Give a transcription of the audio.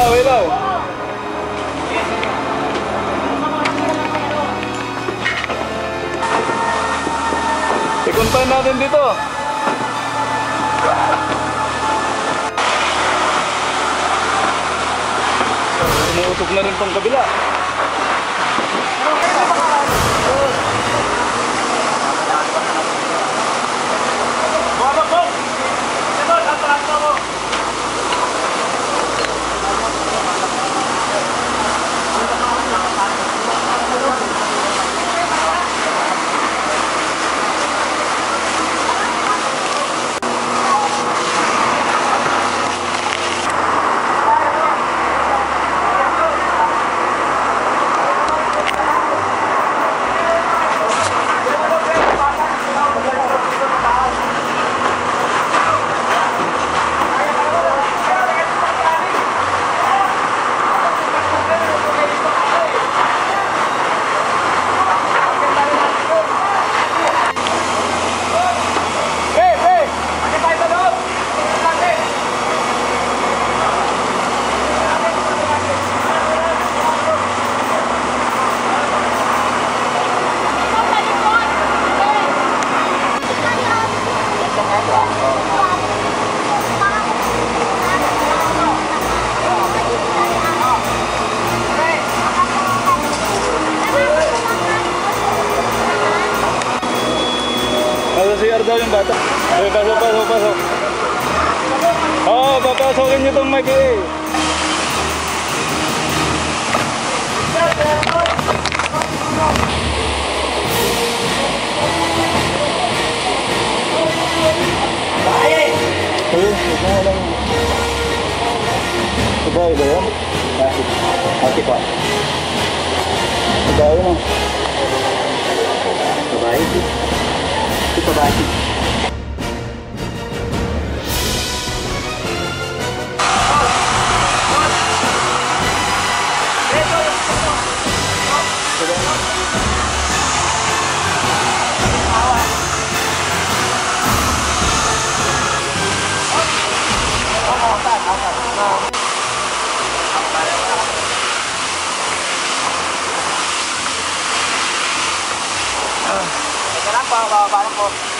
Ilaw, ilaw. Ikuntahin natin dito. Umuusok na rin tong kabila. CR daw yung bata. Okay, pasok, pasok, pasok. Oh, papasokin nyo itong mic eh. Ayun, ito na lang. Sabay ba. button. 八八八 và.